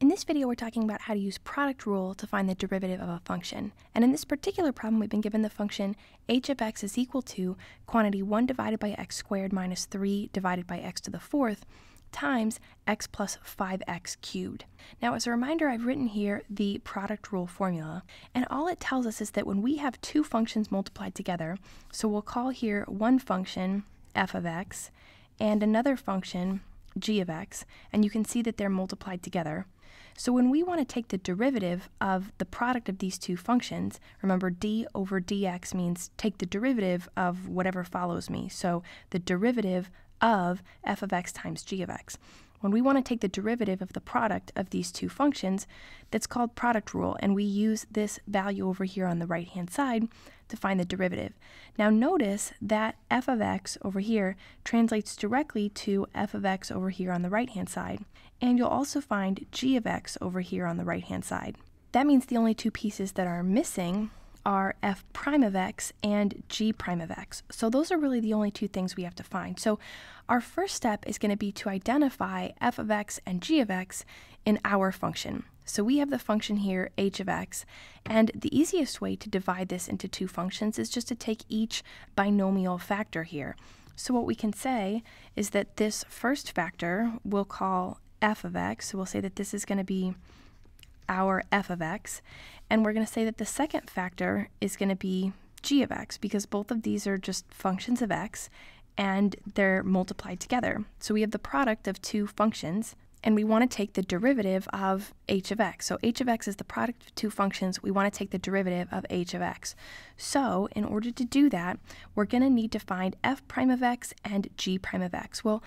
In this video, we're talking about how to use product rule to find the derivative of a function. And in this particular problem, we've been given the function h of x is equal to quantity 1 divided by x squared minus 3 divided by x to the fourth times x plus 5x cubed. Now, as a reminder, I've written here the product rule formula, and all it tells us is that when we have two functions multiplied together, so we'll call here one function f of x and another function g of x, and you can see that they're multiplied together. So when we want to take the derivative of the product of these two functions, remember d over dx means take the derivative of whatever follows me. So the derivative of f of x times g of x. When we want to take the derivative of the product of these two functions, that's called product rule, and we use this value over here on the right-hand side to find the derivative. Now notice that f of x over here translates directly to f of x over here on the right-hand side, and you'll also find g of x over here on the right-hand side. That means the only two pieces that are missing are f prime of x and g prime of x. So those are really the only two things we have to find. So our first step is going to be to identify f of x and g of x in our function. So we have the function here, h of x, and the easiest way to divide this into two functions is just to take each binomial factor here. So what we can say is that this first factor we'll call f of x, so we'll say that this is going to be our f of x. And we're going to say that the second factor is going to be g of x because both of these are just functions of x and they're multiplied together. So we have the product of two functions and we want to take the derivative of h of x. So h of x is the product of two functions. We want to take the derivative of h of x. So in order to do that, we're going to need to find f prime of x and g prime of x. Well,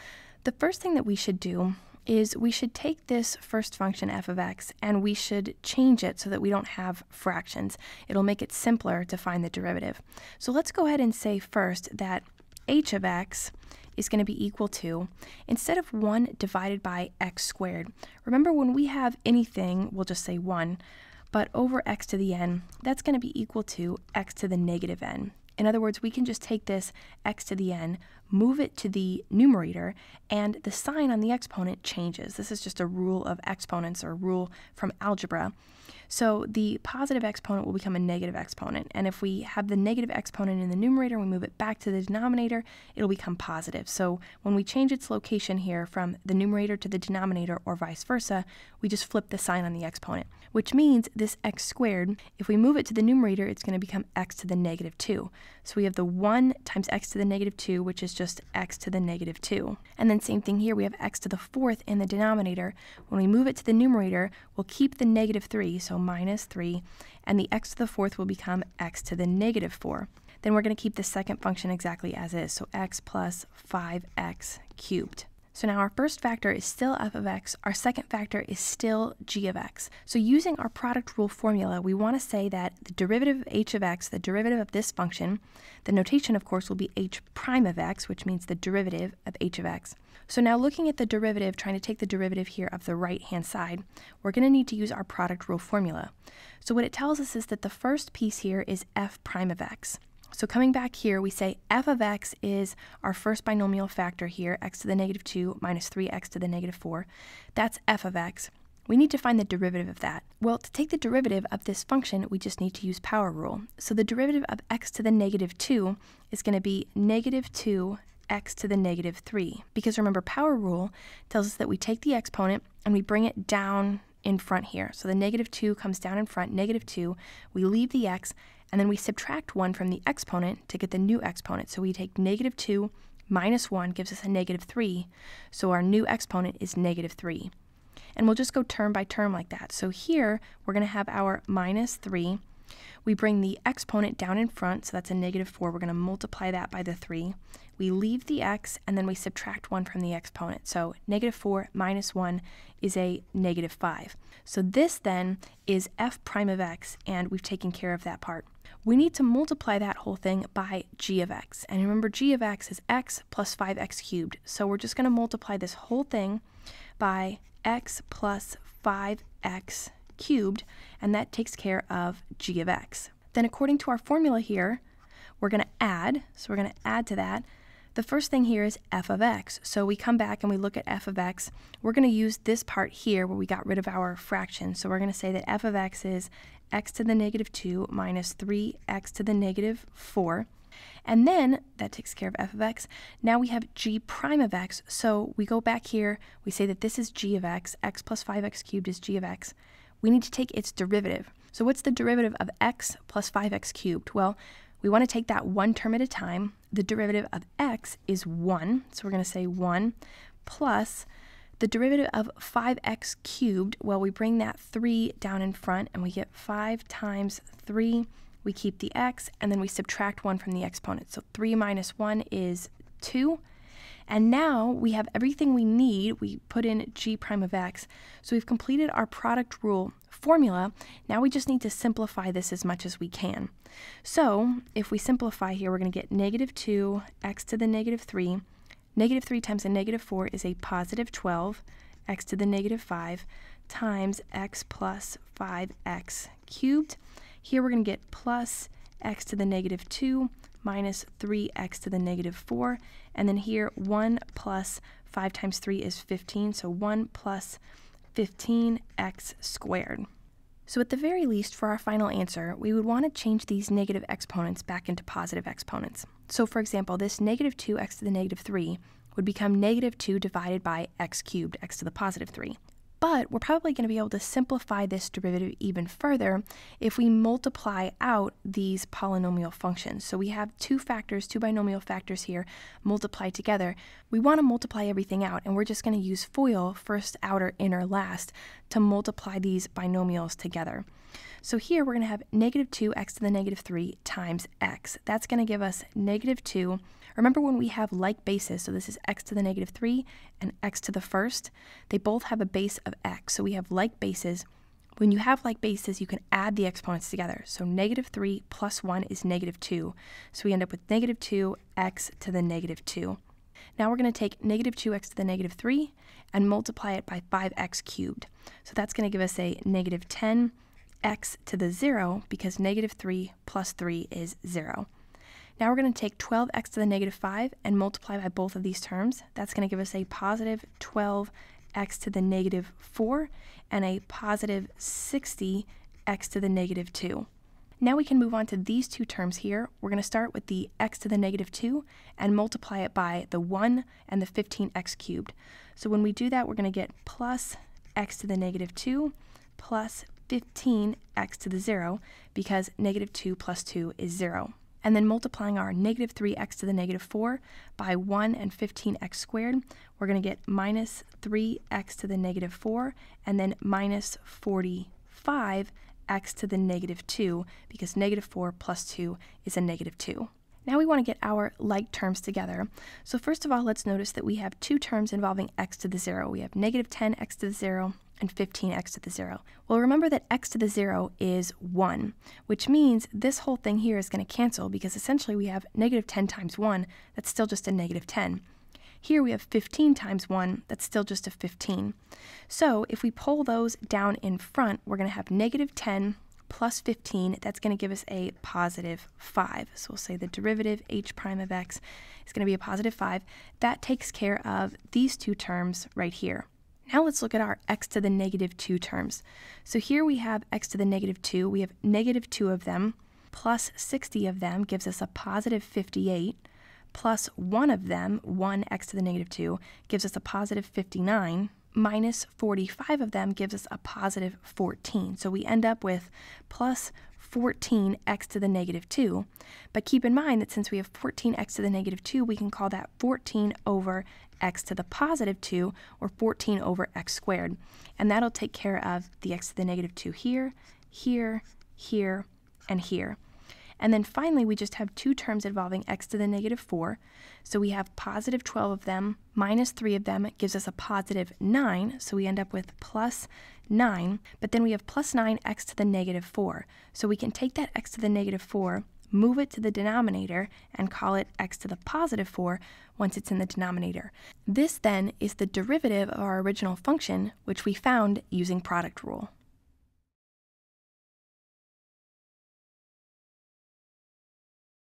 the first thing that we should do is we should take this first function f of x and we should change it so that we don't have fractions. It'll make it simpler to find the derivative. So let's go ahead and say first that h of x is going to be equal to, instead of 1 divided by x squared, remember when we have anything, we'll just say 1, but over x to the n, that's going to be equal to x to the negative n. In other words, we can just take this x to the n, move it to the numerator, and the sign on the exponent changes. This is just a rule of exponents or rule from algebra. So the positive exponent will become a negative exponent. And if we have the negative exponent in the numerator, we move it back to the denominator, it'll become positive. So when we change its location here from the numerator to the denominator or vice versa, we just flip the sign on the exponent, which means this x squared, if we move it to the numerator, it's going to become x to the negative 2. So we have the 1 times x to the negative 2, which is just x to the negative 2. And then same thing here, we have x to the fourth in the denominator. When we move it to the numerator, we'll keep the negative 3, so minus 3, and the x to the fourth will become x to the negative 4. Then we're going to keep the second function exactly as is, so x plus 5x cubed. So now our first factor is still f of x, our second factor is still g of x. So using our product rule formula, we want to say that the derivative of h of x, the derivative of this function, the notation of course will be h prime of x, which means the derivative of h of x. So now looking at the derivative, trying to take the derivative here of the right hand side, we're going to need to use our product rule formula. So what it tells us is that the first piece here is f prime of x. So coming back here, we say f of x is our first binomial factor here, x to the negative 2 minus 3x to the negative 4. That's f of x. We need to find the derivative of that. Well, to take the derivative of this function, we just need to use power rule. So the derivative of x to the negative 2 is going to be negative 2 x to the negative 3. Because remember, power rule tells us that we take the exponent and we bring it down in front here. So the negative 2 comes down in front, negative 2. We leave the x, and then we subtract 1 from the exponent to get the new exponent. So we take negative 2 minus 1 gives us a negative 3. So our new exponent is negative 3. And we'll just go term by term like that. So here we're going to have our minus 3. We bring the exponent down in front, so that's a negative 4. We're going to multiply that by the 3. We leave the x, and then we subtract 1 from the exponent. So negative 4 minus 1 is a negative 5. So this then is f prime of x, and we've taken care of that part we need to multiply that whole thing by g of x. And remember, g of x is x plus 5x cubed. So we're just going to multiply this whole thing by x plus 5x cubed, and that takes care of g of x. Then according to our formula here, we're going to add, so we're going to add to that The first thing here is f of x. So we come back and we look at f of x. We're going to use this part here where we got rid of our fraction. So we're going to say that f of x is x to the negative 2 minus 3x to the negative 4. And then that takes care of f of x. Now we have g prime of x. So we go back here, we say that this is g of x, x plus 5x cubed is g of x. We need to take its derivative. So what's the derivative of x plus 5x cubed? Well, we want to take that one term at a time. The derivative of x is 1, so we're going to say 1 plus the derivative of 5x cubed, well, we bring that 3 down in front and we get 5 times 3. We keep the x and then we subtract 1 from the exponent. So 3 minus 1 is 2. And now we have everything we need. We put in g prime of x. So we've completed our product rule formula. Now we just need to simplify this as much as we can. So if we simplify here, we're going to get negative 2 x to the negative 3 Negative 3 times a negative 4 is a positive 12, x to the negative 5 times x plus 5x cubed. Here we're going to get plus x to the negative 2 minus 3x to the negative 4. And then here 1 plus 5 times 3 is 15, so 1 plus 15x squared. So at the very least, for our final answer, we would want to change these negative exponents back into positive exponents. So for example, this negative 2x to the negative 3 would become negative 2 divided by x cubed, x to the positive 3. But we're probably going to be able to simplify this derivative even further if we multiply out these polynomial functions. So we have two factors, two binomial factors here, multiplied together. We want to multiply everything out, and we're just going to use FOIL, first, outer, inner, last, to multiply these binomials together. So here we're going to have negative 2x to the negative 3 times x. That's going to give us negative 2 Remember when we have like bases, so this is x to the negative 3 and x to the first, they both have a base of x. So we have like bases. When you have like bases, you can add the exponents together. So negative 3 plus 1 is negative 2. So we end up with negative 2x to the negative 2. Now we're going to take negative 2x to the negative 3 and multiply it by 5x cubed. So that's going to give us a negative 10x to the 0 because negative 3 plus 3 is 0. Now we're going to take 12x to the negative 5 and multiply by both of these terms. That's going to give us a positive 12x to the negative 4 and a positive 60x to the negative 2. Now we can move on to these two terms here. We're going to start with the x to the negative 2 and multiply it by the 1 and the 15x cubed. So when we do that, we're going to get plus x to the negative 2 plus 15x to the 0 because negative 2 plus 2 is 0 and then multiplying our negative 3x to the negative 4 by 1 and 15x squared, we're going to get minus 3x to the negative 4 and then minus 45x to the negative 2 because negative 4 plus 2 is a negative 2. Now we want to get our like terms together. So first of all, let's notice that we have two terms involving x to the 0. We have negative 10x to the 0 and 15x to the 0. Well, remember that x to the 0 is 1, which means this whole thing here is going to cancel because essentially we have negative 10 times 1, that's still just a negative 10. Here we have 15 times 1, that's still just a 15. So if we pull those down in front, we're going to have negative 10 plus 15, that's going to give us a positive 5. So we'll say the derivative h prime of x is going to be a positive 5. That takes care of these two terms right here. Now let's look at our x to the negative 2 terms. So here we have x to the negative 2. We have negative 2 of them, plus 60 of them gives us a positive 58, plus 1 of them, 1 x to the negative 2, gives us a positive 59, minus 45 of them gives us a positive 14. So we end up with plus 14x to the negative 2. But keep in mind that since we have 14x to the negative 2, we can call that 14 over x to the positive 2, or 14 over x squared. And that'll take care of the x to the negative 2 here, here, here, and here. And then finally, we just have two terms involving x to the negative 4. So we have positive 12 of them minus 3 of them gives us a positive 9. So we end up with plus 9. But then we have plus 9x to the negative 4. So we can take that x to the negative 4 move it to the denominator, and call it x to the positive 4 once it's in the denominator. This then is the derivative of our original function, which we found using product rule.